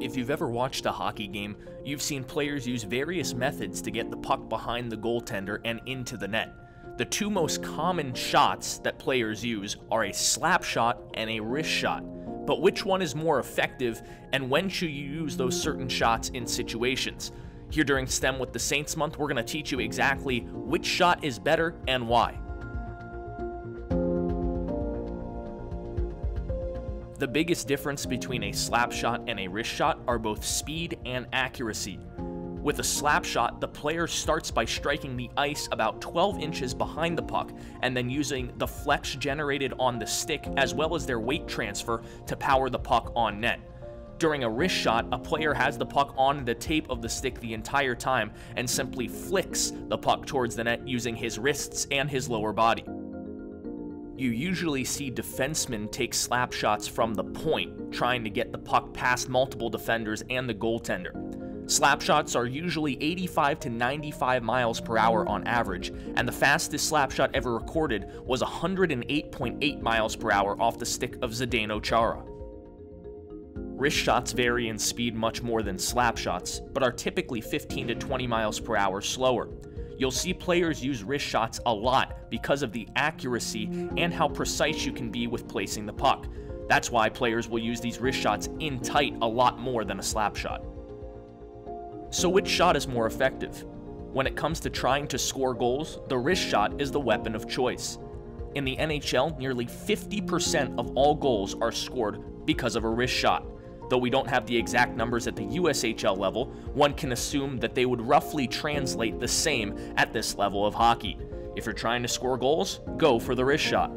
If you've ever watched a hockey game, you've seen players use various methods to get the puck behind the goaltender and into the net. The two most common shots that players use are a slap shot and a wrist shot. But which one is more effective, and when should you use those certain shots in situations? Here during STEM with the Saints month, we're going to teach you exactly which shot is better and why. The biggest difference between a slap shot and a wrist shot are both speed and accuracy. With a slap shot, the player starts by striking the ice about 12 inches behind the puck and then using the flex generated on the stick as well as their weight transfer to power the puck on net. During a wrist shot, a player has the puck on the tape of the stick the entire time and simply flicks the puck towards the net using his wrists and his lower body you usually see defensemen take slap shots from the point, trying to get the puck past multiple defenders and the goaltender. Slap shots are usually 85 to 95 miles per hour on average, and the fastest slap shot ever recorded was 108.8 miles per hour off the stick of Zdeno Chara. Wrist shots vary in speed much more than slap shots, but are typically 15 to 20 miles per hour slower. You'll see players use wrist shots a lot because of the accuracy and how precise you can be with placing the puck. That's why players will use these wrist shots in tight a lot more than a slap shot. So which shot is more effective? When it comes to trying to score goals, the wrist shot is the weapon of choice. In the NHL, nearly 50% of all goals are scored because of a wrist shot. Though we don't have the exact numbers at the USHL level, one can assume that they would roughly translate the same at this level of hockey. If you're trying to score goals, go for the wrist shot.